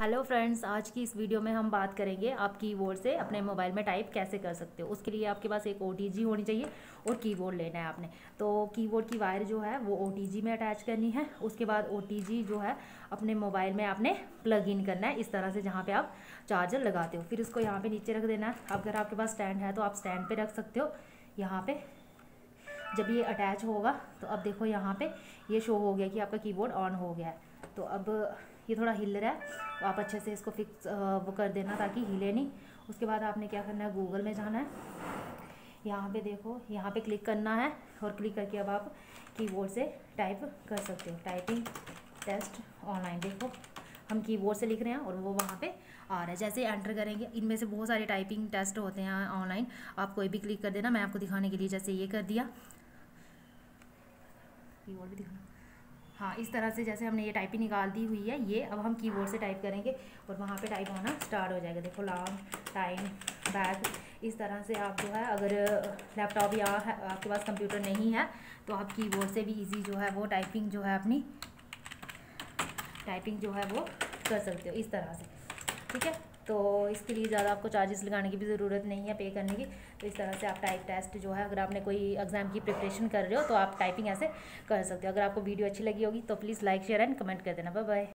Hello friends आज की इस वीडियो में हम बात करेंगे आप कीबोर्ड से अपने मोबाइल में टाइप कैसे कर सकते हो। उसके लिए आपके पास एक ओटीजी होनी चाहिए और कीबोर्ड लेना है आपने। तो कीबोर्ड की वायर जो है, वो ओटीजी में अटैच करनी है। उसके बाद ओटीजी जो है, अपने मोबाइल में आपने प्लग इन करना है। इस तरह से जहाँ पर आप चार्जर लगाते हो। फिर उसको यहाँ पर नीचे रख देना है। अगर आपके पास स्टैंड है तो आप स्टैंड पर रख सकते हो। यहाँ पर जब ये अटैच होगा तो अब देखो यहाँ पे ये शो हो गया कि आपका कीबोर्ड ऑन हो गया है। तो अब ये थोड़ा हिल रहा है तो आप अच्छे से इसको फिक्स वो कर देना ताकि हिले नहीं। उसके बाद आपने क्या करना है गूगल में जाना है। यहाँ पे देखो, यहाँ पे क्लिक करना है और क्लिक करके अब आप कीबोर्ड से टाइप कर सकते हो। टाइपिंग टेस्ट ऑनलाइन देखो। हम कीबोर्ड से लिख रहे हैं और वो वहाँ पे आ रहा है। जैसे एंटर करेंगे, इनमें से बहुत सारे टाइपिंग टेस्ट होते हैं ऑनलाइन आप कोई भी क्लिक कर देना, मैं आपको दिखाने के लिए जैसे ये कर दिया। कीबोर्ड भी दिखाना। हाँ इस तरह से जैसे हमने ये टाइपिंग निकाल दी हुई है, ये अब हम कीबोर्ड से टाइप करेंगे और वहाँ पे टाइप होना स्टार्ट हो जाएगा। देखो लॉन्ग टाइम बैक इस तरह से आप जो है, अगर लैपटॉप या आपके पास कंप्यूटर नहीं है तो आप कीबोर्ड से भी इजी जो है वो टाइपिंग जो है अपनी टाइपिंग जो है वो कर सकते हो, इस तरह से। ठीक है? तो इसके लिए ज़्यादा आपको चार्जेस लगाने की भी ज़रूरत नहीं है पे करने की। तो इस तरह से आप टाइप टेस्ट जो है, अगर आपने कोई एग्ज़ाम की प्रिपरेशन कर रहे हो तो आप टाइपिंग ऐसे कर सकते हो। अगर आपको वीडियो अच्छी लगी होगी तो please like share and comment कर देना। Bye bye